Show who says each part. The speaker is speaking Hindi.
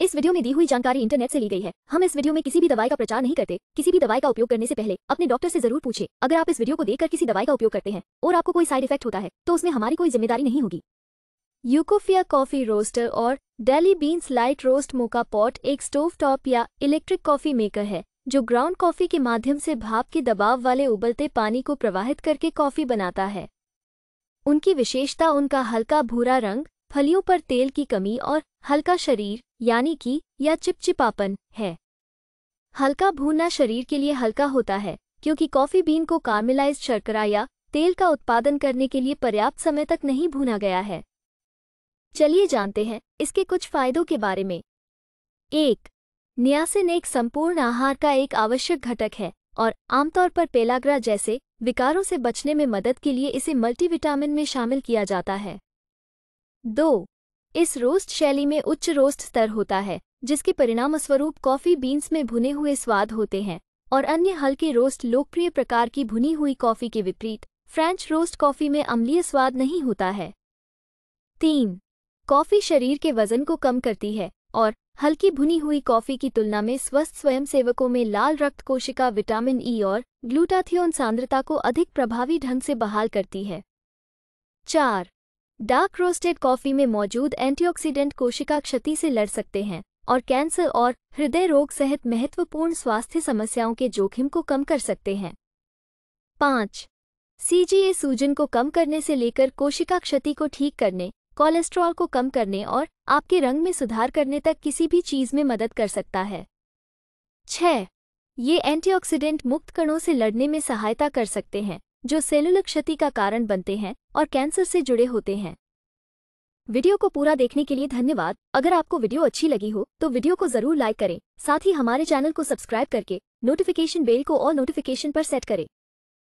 Speaker 1: इस वीडियो में दी हुई जानकारी इंटरनेट से ली गई है। हम इस वीडियो में किसी भी दवाई का प्रचार नहीं करते। किसी भी दवाई का उपयोग करने से पहले अपने डॉक्टर से ज़रूर पूछे। अगर आप इस वीडियो को देखकर किसी दवाई का उपयोग करते हैं और आपको कोई साइड इफ़ेक्ट होता है तो उसमें हमारी कोई ज़िम्मेदारी नहीं होगी। यूकोफिया कॉफ़ी रोस्टर और daily beans light roast moka pot एक स्टोव टॉप या इलेक्ट्रिक कॉफ़ी मेकर है, जो ग्राउंड कॉफ़ी के माध्यम से भाप के दबाव वाले उबलते पानी को प्रवाहित करके कॉफ़ी बनाता है। उनकी विशेषता उनका हल्का भूरा रंग फलियों पर तेल की कमी और हल्का शरीर, यानी कि, या चिपचिपापन, है। हल्का भूनना शरीर के लिए हल्का होता है, क्योंकि कॉफ़ी बीन को कार्मेलाइज्ड शर्करा या तेल का उत्पादन करने के लिए पर्याप्त समय तक नहीं भूना गया है। चलिए जानते हैं, इसके कुछ फायदों के बारे में। एक, न्यासिन एक संपूर्ण आहार का एक आवश्यक घटक है, और आमतौर पर पेलाग्रा जैसे विकारों से बचने में मदद के लिए इसे मल्टीविटामिन में शामिल किया जाता है। दो, इस रोस्ट शैली में उच्च रोस्ट स्तर होता है, जिसके परिणामस्वरूप कॉफ़ी बीन्स में भुने हुए स्वाद होते हैं, और अन्य हल्के रोस्ट लोकप्रिय प्रकार की भुनी हुई कॉफ़ी के विपरीत, फ्रेंच रोस्ट कॉफ़ी में अम्लीय स्वाद नहीं होता है। तीन, कॉफ़ी शरीर के वज़न को कम करती है, और हल्की भुनी हुई कॉफ़ी की तुलना में स्वस्थ स्वयंसेवकों में लाल रक्त कोशिका विटामिन ई और ग्लूटाथियोन सांद्रता को अधिक प्रभावी ढंग से बहाल करती है। चार डार्क रोस्टेड कॉफ़ी में मौजूद एंटीऑक्सीडेंट कोशिका क्षति से लड़ सकते हैं और कैंसर और हृदय रोग सहित महत्वपूर्ण स्वास्थ्य समस्याओं के जोखिम को कम कर सकते हैं। पाँच सीजीए सूजन को कम करने से लेकर कोशिका क्षति को ठीक करने, कोलेस्ट्रॉल को कम करने और आपके रंग में सुधार करने तक किसी भी चीज़ में मदद कर सकता है। छह ये एंटीऑक्सीडेंट मुक्त कणों से लड़ने में सहायता कर सकते हैं। जो सेलुलर क्षति का कारण बनते हैं और कैंसर से जुड़े होते हैं। वीडियो को पूरा देखने के लिए धन्यवाद। अगर आपको वीडियो अच्छी लगी हो तो वीडियो को ज़रूर लाइक करें। साथ ही हमारे चैनल को सब्सक्राइब करके नोटिफिकेशन बेल को और नोटिफिकेशन पर सेट करें।